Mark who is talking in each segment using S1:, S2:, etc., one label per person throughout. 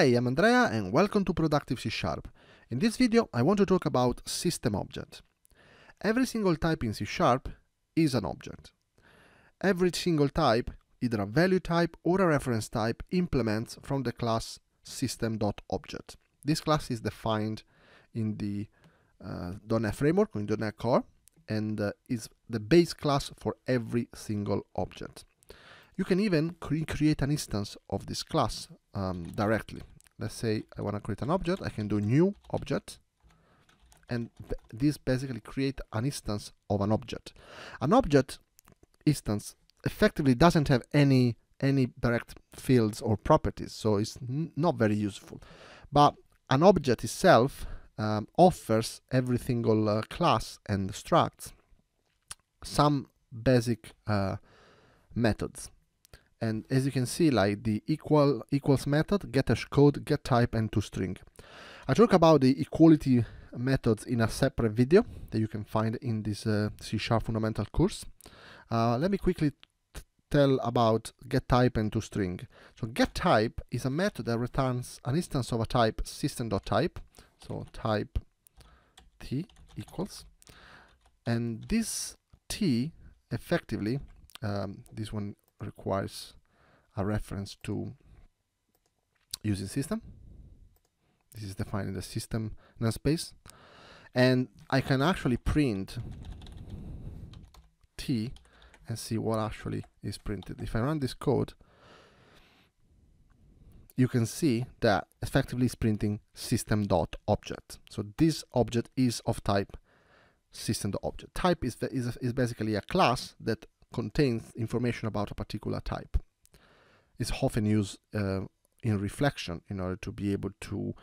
S1: Hi, I'm Andrea and welcome to Productive C Sharp. In this video, I want to talk about system object. Every single type in C Sharp is an object. Every single type, either a value type or a reference type, implements from the class system.object. This class is defined in the uh, .NET framework, in .NET Core, and uh, is the base class for every single object. You can even cre create an instance of this class um, directly. Let's say I want to create an object, I can do new object, and this basically create an instance of an object. An object instance effectively doesn't have any any direct fields or properties, so it's not very useful. But an object itself um, offers every single uh, class and structs some basic uh, methods and as you can see like the equal equals method get hash code get type and toString i talk about the equality methods in a separate video that you can find in this uh, c sharp fundamental course. Uh, let me quickly tell about get type and toString so get type is a method that returns an instance of a type system.type so type t equals and this t effectively um, this one requires a reference to using system. This is defined in the system namespace. And I can actually print t and see what actually is printed. If I run this code, you can see that effectively is printing system.object. So this object is of type system.object. Type is, is, is basically a class that contains information about a particular type. It's often used uh, in reflection in order to be able to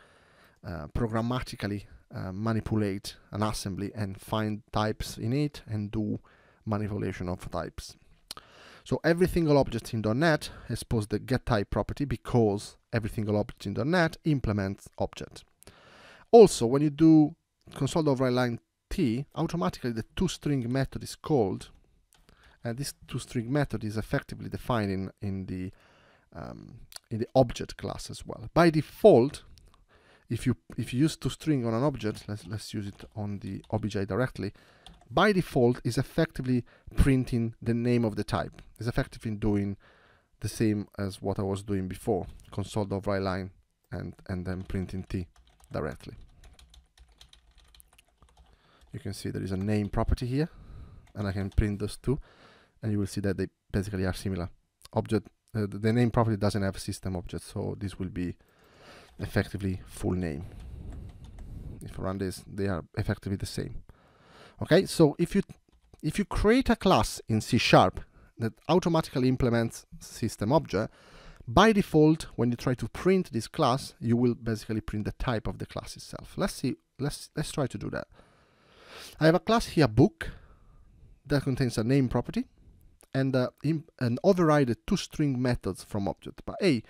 S1: uh, programmatically uh, manipulate an assembly and find types in it and do manipulation of types. So every single object in .NET has posed the getType property because every single object in .NET implements object. Also, when you do console.writeLine t, automatically the toString method is called and this toString method is effectively defined in, in the um, in the object class as well. By default, if you if you use toString on an object, let's let's use it on the obj directly. By default, is effectively printing the name of the type. Is effectively doing the same as what I was doing before, console.writeLine and and then printing t directly. You can see there is a name property here, and I can print those two and you will see that they basically are similar. Object, uh, the name property doesn't have system object, so this will be effectively full name. If I run this, they are effectively the same. Okay, so if you if you create a class in C Sharp that automatically implements system object, by default, when you try to print this class, you will basically print the type of the class itself. Let's see, let's let's try to do that. I have a class here, book, that contains a name property and, uh, and override the toString methods from object. But hey,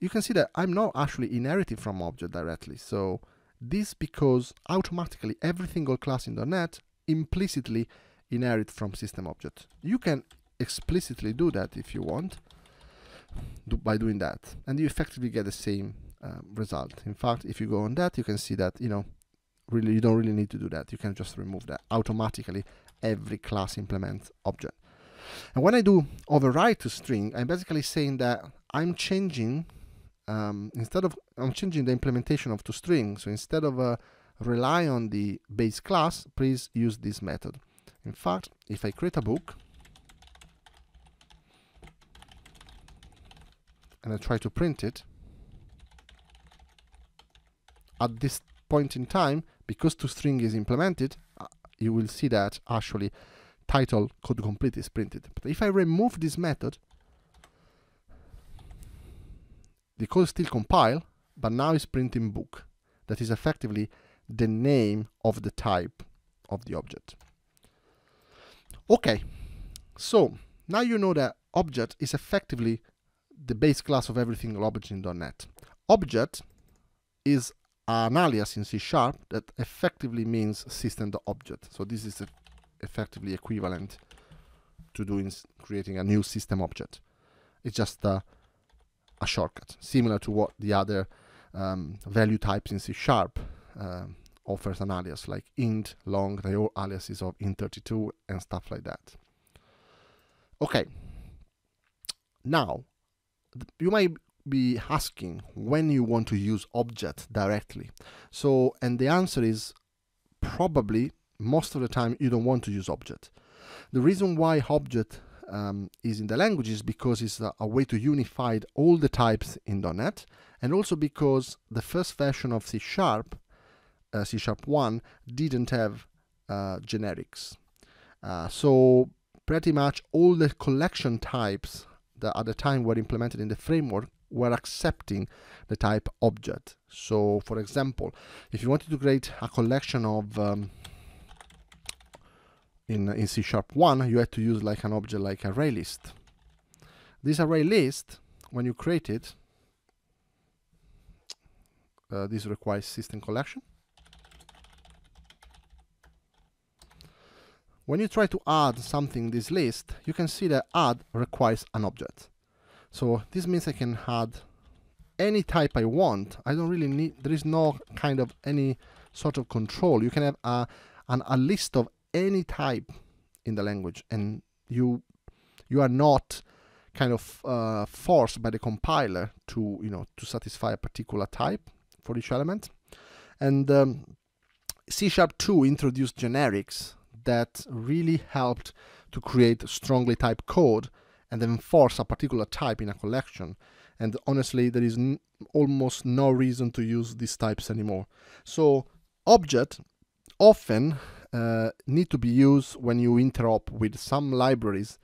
S1: you can see that I'm not actually inheriting from object directly. So this because automatically every single class in the .NET implicitly inherit from system object. You can explicitly do that if you want do, by doing that and you effectively get the same uh, result. In fact, if you go on that, you can see that, you know, really you don't really need to do that. You can just remove that automatically. Every class implements object. And when I do override to string, I'm basically saying that I'm changing, um, instead of, I'm changing the implementation of to string. So instead of uh, rely on the base class, please use this method. In fact, if I create a book, and I try to print it, at this point in time, because toString is implemented, you will see that actually title code complete is printed. But if I remove this method, the code still compile, but now it's printing book. That is effectively the name of the type of the object. Okay, so now you know that object is effectively the base class of every single object in .NET. Object is an alias in C Sharp that effectively means system.object. So this is effectively equivalent to doing creating a new system object. It's just a, a shortcut, similar to what the other um, value types in C Sharp uh, offers an alias like int, long, they all aliases of int32 and stuff like that. Okay, now you might be asking when you want to use object directly. So, and the answer is probably most of the time you don't want to use object. The reason why object um, is in the language is because it's a, a, way to unify all the types in .NET and also because the first version of C Sharp, uh, C Sharp 1, didn't have uh, generics. Uh, so pretty much all the collection types that at the time were implemented in the framework were accepting the type object. So for example, if you wanted to create a collection of um, in, in C Sharp 1, you had to use like an object like array list. This array list, when you create it, uh, this requires system collection. When you try to add something in this list, you can see that add requires an object. So this means I can add any type I want. I don't really need, there is no kind of any sort of control. You can have a, an, a list of any type in the language and you you are not kind of uh, forced by the compiler to you know to satisfy a particular type for each element and um, C Sharp 2 introduced generics that really helped to create strongly typed code and enforce a particular type in a collection. And honestly there is almost no reason to use these types anymore. So object often uh, need to be used when you interop with some libraries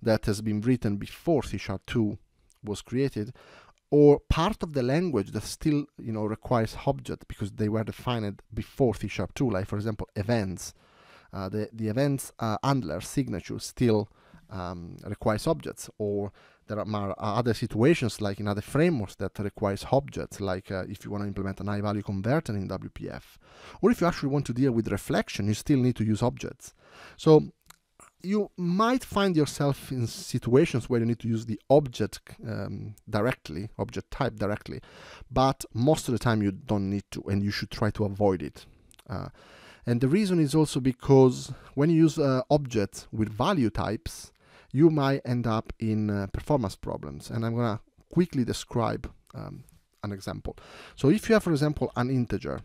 S1: that has been written before C Sharp 2 was created or part of the language that still you know requires object because they were defined before C Sharp 2 like for example events. Uh, the, the events uh, handler signature still um, requires objects or there are other situations like in other frameworks that requires objects like uh, if you want to implement an IValueConverter in WPF or if you actually want to deal with reflection you still need to use objects so you might find yourself in situations where you need to use the object um, directly, object type directly, but most of the time you don't need to, and you should try to avoid it. Uh, and the reason is also because when you use uh, objects with value types, you might end up in uh, performance problems. And I'm going to quickly describe um, an example. So if you have, for example, an integer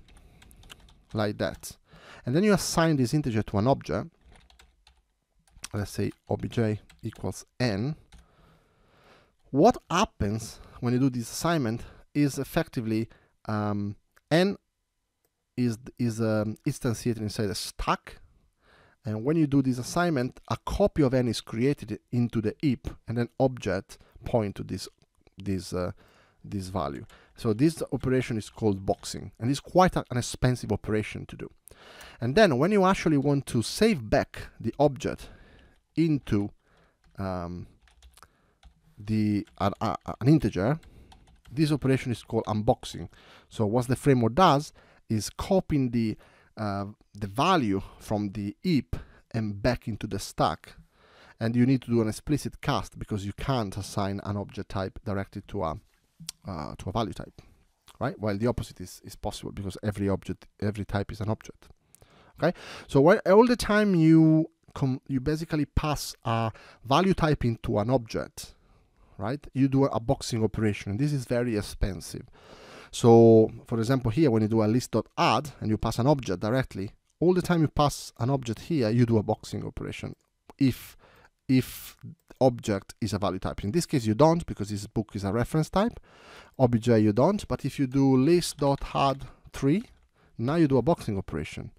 S1: like that, and then you assign this integer to an object, let's say obj equals n, what happens when you do this assignment is effectively um, n is, is um, instantiated inside a stack and when you do this assignment, a copy of n is created into the heap, and then object point to this this uh, this value. So this operation is called boxing, and it's quite a, an expensive operation to do. And then when you actually want to save back the object into um, the uh, uh, an integer, this operation is called unboxing. So what the framework does is copying the uh, the value from the heap and back into the stack. And you need to do an explicit cast because you can't assign an object type directly to a uh, to a value type, right? While the opposite is, is possible because every object, every type is an object. Okay, so all the time you you basically pass a value type into an object, right? You do a boxing operation. This is very expensive. So for example, here, when you do a list.add and you pass an object directly, all the time you pass an object here, you do a boxing operation. If if object is a value type. In this case, you don't because this book is a reference type. Obj you don't, but if you do list.add 3, now you do a boxing operation,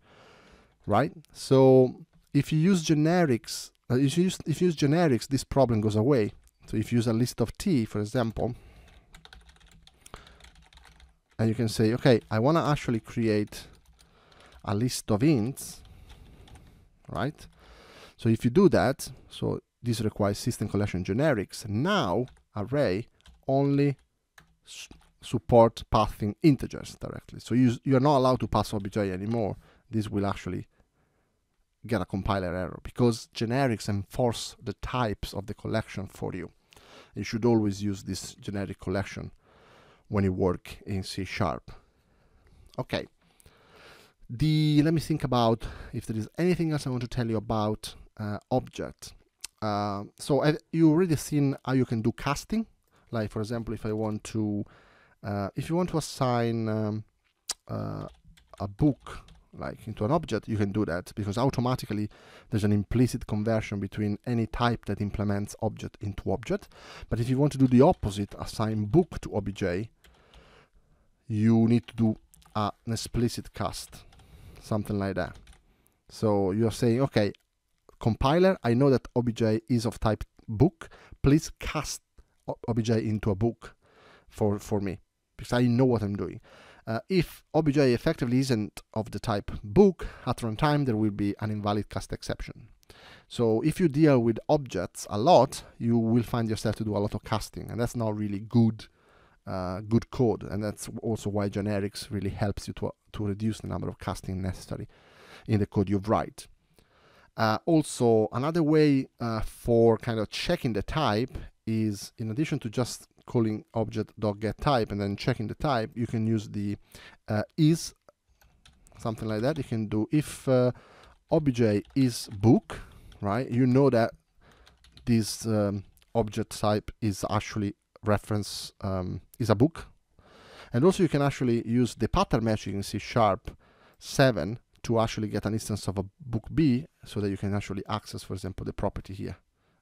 S1: right? So if you use generics, uh, if, you use, if you use generics, this problem goes away. So if you use a list of t, for example, and you can say, okay, I want to actually create a list of ints, right? So if you do that, so this requires system collection generics. Now array only support passing integers directly. So you, you're not allowed to pass obj anymore. This will actually get a compiler error because generics enforce the types of the collection for you. You should always use this generic collection when you work in C Sharp. Okay. The let me think about if there is anything else I want to tell you about uh, object. Uh, so uh, you already seen how you can do casting. Like for example, if I want to, uh, if you want to assign um, uh, a book like into an object, you can do that because automatically there's an implicit conversion between any type that implements object into object. But if you want to do the opposite, assign book to obj, you need to do an explicit cast, something like that. So you're saying, okay, compiler, I know that obj is of type book. Please cast obj into a book for, for me because I know what I'm doing. Uh, if obj effectively isn't of the type book, at runtime there will be an invalid cast exception. So if you deal with objects a lot, you will find yourself to do a lot of casting, and that's not really good uh, good code, and that's also why generics really helps you to, to reduce the number of casting necessary in the code you write. Uh, also, another way uh, for kind of checking the type is, in addition to just calling object.getType and then checking the type, you can use the uh, is, something like that. You can do if uh, obj is book, right? You know that this um, object type is actually reference um, is a book. And also you can actually use the pattern matching in C sharp 7 to actually get an instance of a book B so that you can actually access, for example, the property here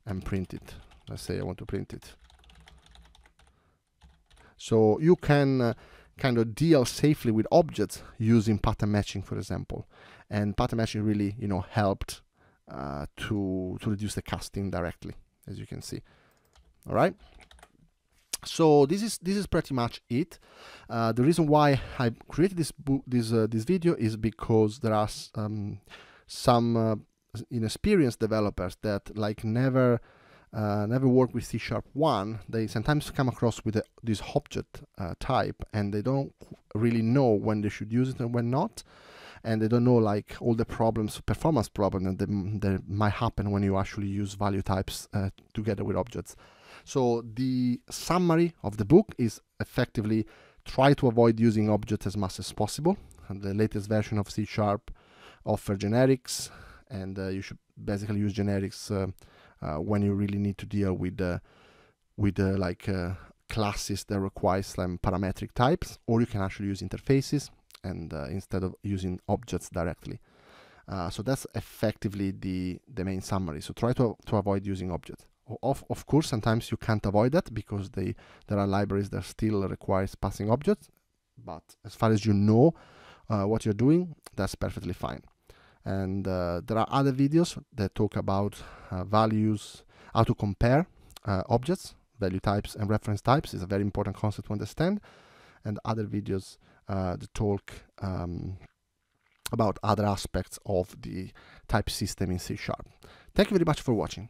S1: and print it. Let's say I want to print it. So you can uh, kind of deal safely with objects using pattern matching, for example. And pattern matching really, you know, helped uh, to, to reduce the casting directly, as you can see. All right so this is this is pretty much it. Uh, the reason why I created this book this uh, this video is because there are um, some uh, inexperienced developers that like never uh, never work with C sharp 1 they sometimes come across with a, this object uh, type and they don't really know when they should use it and when not. And they don't know like all the problems performance problems that, that might happen when you actually use value types uh, together with objects so the summary of the book is effectively try to avoid using objects as much as possible. And the latest version of C Sharp offer generics, and uh, you should basically use generics uh, uh, when you really need to deal with uh, with uh, like uh, classes that require some parametric types, or you can actually use interfaces and instead of using objects directly. so that's effectively the the main summary. So try to to avoid using objects. Of, of course, sometimes you can't avoid that because they, there are libraries that still requires passing objects. But as far as you know uh, what you're doing, that's perfectly fine. And uh, there are other videos that talk about uh, values, how to compare uh, objects, value types and reference types is a very important concept to understand. And other videos uh, that talk um, about other aspects of the type system in C Sharp. Thank you very much for watching.